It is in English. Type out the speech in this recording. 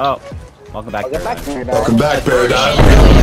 Oh, welcome back. Welcome back, Paradise. Welcome back, Paradigm.